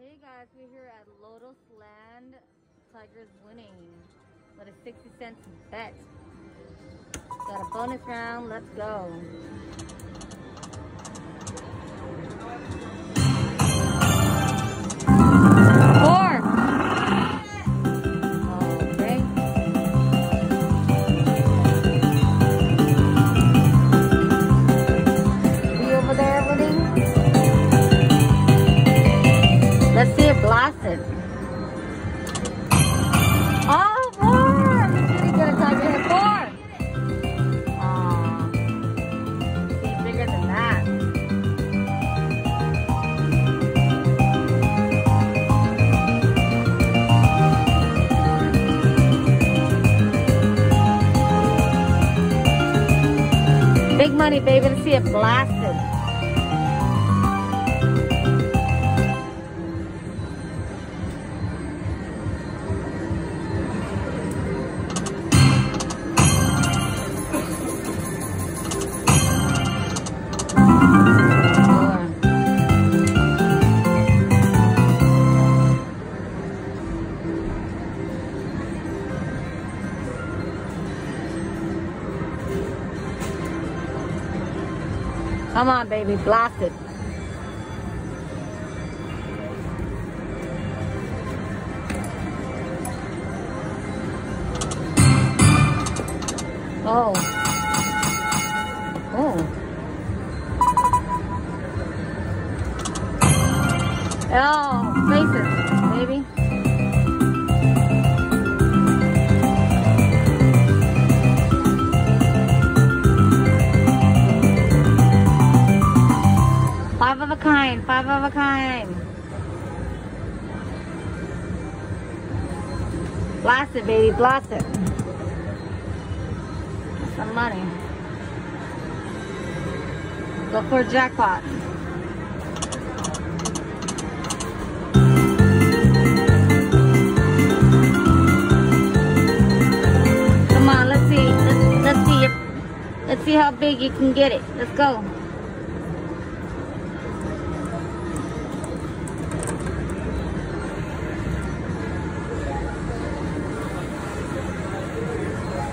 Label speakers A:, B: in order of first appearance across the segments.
A: Hey guys, we're here at Lotus Land. Tigers winning with a 60 cents bet. Got a bonus round, let's go. Big money, baby. Let's see it blasted. Come on, baby, blast it. Oh. Oh. Oh, faces, kind, five of a kind. Blast it, baby, blast it. Some money. Go for a jackpot. Come on, let's see. Let's, let's see if let's see how big you can get it. Let's go.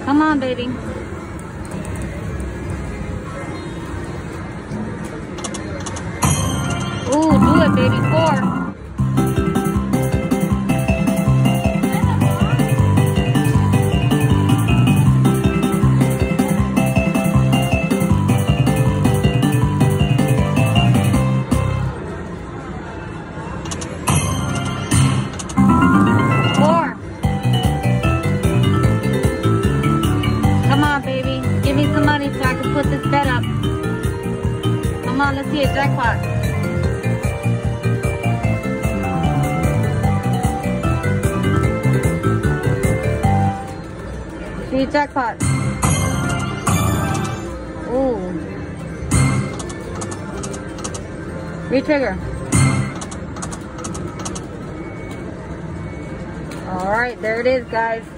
A: Come on, baby. Put this bed up. Come on, let's see a jackpot. See jackpot. Ooh. Retrigger. All right, there it is, guys.